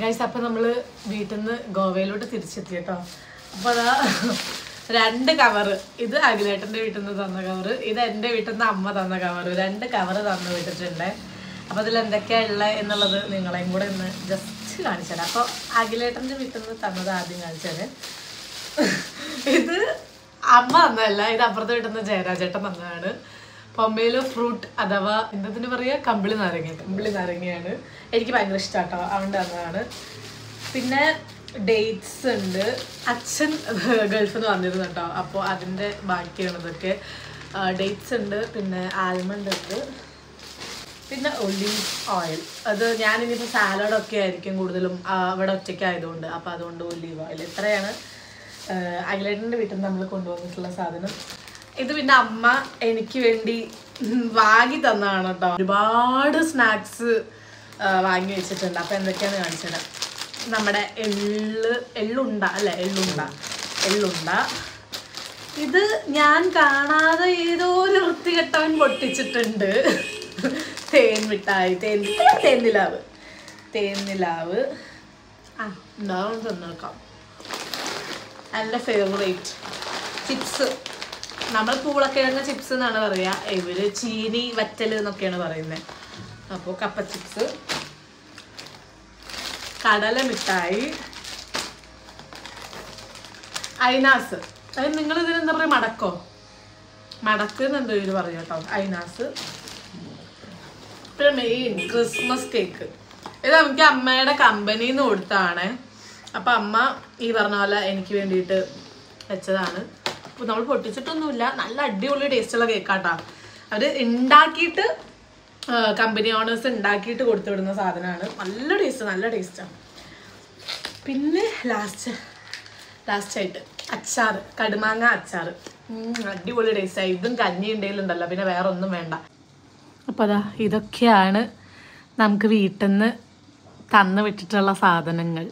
Guys അപ്പം നമ്മൾ വീട്ടിൽ നിന്ന് ഗോവയിലോട്ട് തിരിച്ചെത്തി കേട്ടോ അപ്പോൾ അതാ രണ്ട് കവറ് ഇത് അഖിലേട്ടന്റെ വീട്ടിൽ നിന്ന് തന്ന കവറ് ഇത് എന്റെ വീട്ടിൽ നിന്ന് അമ്മ തന്ന കവറ് രണ്ട് കവറ് തന്നു വിട്ടിട്ടുണ്ട്. അപ്പോൾ അതിൽ എന്തൊക്കെയാണ് ഉള്ളത് എന്നുള്ളത് നിങ്ങളെയും കൂടെ ഒന്ന് ജസ്റ്റ് കാണിച്ചു തരാം. അപ്പോൾ അഖിലേട്ടന്റെ വീട്ടിൽ നിന്ന് തന്നത് ആദ്യം കാണിച്ചത് ഇത് അമ്മ തന്നതല്ല ഇത് അപ്പുറത്ത് വീട്ടിൽ നിന്ന് ജയരാജേട്ടൻ തന്നതാണ്. പൊമ്മയിൽ ഫ്രൂട്ട് അഥവാ എന്തതിന് പറയുക കമ്പിളി നാരങ്ങ. കമ്പിളി നാരങ്ങയാണ്. എനിക്ക് ഭയങ്കര ഇഷ്ടമാട്ടോ അതുകൊണ്ട് തന്നതാണ്. പിന്നെ ഡേറ്റ്സ് ഉണ്ട്. അച്ഛൻ ഗൾഫിൽ നിന്ന് വന്നിരുന്നു കേട്ടോ അപ്പോൾ അതിന്റെ ബാക്കിയാണ് ഇതൊക്കെ. ഡേറ്റ്സ് ഉണ്ട്. പിന്നെ ആൽമണ്ട് ഉണ്ട്. പിന്നെ ഒലീവ് ഓയിൽ അത് ഞാനിനിപ്പോൾ സാലഡൊക്കെ ആയിരിക്കും കൂടുതലും അവിടെ ഒറ്റയ്ക്ക് ആയതുകൊണ്ട് അപ്പോൾ അതുകൊണ്ട് ഒലീവ് ഓയിൽ ഇത്രയാണ് അഖിലേട്ടന്റെ വീട്ടിൽ നിന്ന് നമ്മൾ കൊണ്ടുവന്നിട്ടുള്ള സാധനം. ഇത് പിന്നെ അമ്മ എനിക്ക് വേണ്ടി വാങ്ങി തന്നതാണ് കേട്ടോ ഒരുപാട് സ്നാക്സ് വാങ്ങി വെച്ചിട്ടുണ്ട്. അപ്പോൾ എന്തൊക്കെയാണ് കാണിച്ചത് നമ്മുടെ എള്ള് എള്ളുണ്ട അല്ലേ? എള്ളുണ്ട. എള്ളുണ്ട. ഇത് ഞാൻ കാണാതെ ഏതോ ഒരു വൃത്തികെട്ടവൻ പൊട്ടിച്ചിട്ടുണ്ട്. തേൻ മിഠായി തേൻ തേന്നിലാവ് തേന്നിലാവ് ആ ഉണ്ടാവും തന്നേക്കാം. എന്റെ ഫേവറേറ്റ് ചിപ്സ് നമ്മൾ പൂളക്കിഴങ്ങ് ചിപ്സ് എന്നാണ് പറയുക ഇവർ ചീനി വറ്റൽ എന്നൊക്കെയാണ് പറയുന്നത് അപ്പോൾ കപ്പ ചിപ്സ് കടല മിഠായി ഐനാസ് അതായത് നിങ്ങൾ ഇതിനെന്താ പറയുക മടക്കോ? മടക്ക് എന്നെന്തോ ഇവർ പറയും കേട്ടോ ഐനാസ് പിന്നെ മെയിൻ ക്രിസ്മസ് കേക്ക് ഇത് എനിക്ക് അമ്മയുടെ കമ്പനിയിൽ നിന്ന് കൊടുത്താണ് അപ്പം അമ്മ ഈ പറഞ്ഞ പോലെ എനിക്ക് വേണ്ടിയിട്ട് വെച്ചതാണ്. നമ്മൾ പൊട്ടിച്ചിട്ടൊന്നുമില്ല. നല്ല അടിപൊളി ടേസ്റ്റുള്ള കേക്കാട്ടാ അവർ ഉണ്ടാക്കിയിട്ട് കമ്പനി ഓണേഴ്സ് ഉണ്ടാക്കിയിട്ട് കൊടുത്തു വിടുന്ന സാധനമാണ്. നല്ല ടേസ്റ്റ് നല്ല ടേസ്റ്റാണ് പിന്നെ ലാസ്റ്റ് ലാസ്റ്റായിട്ട് അച്ചാർ കടുമാങ്ങ അച്ചാർ അടിപൊളി ടേസ്റ്റാണ് ഇതും കഞ്ഞി ഉണ്ടെങ്കിലുണ്ടല്ലോ പിന്നെ വേറെ ഒന്നും വേണ്ട. അപ്പോൾ അതാ ഇതൊക്കെയാണ് നമുക്ക് വീട്ടിൽ നിന്ന് തന്നു വിട്ടിട്ടുള്ള സാധനങ്ങൾ.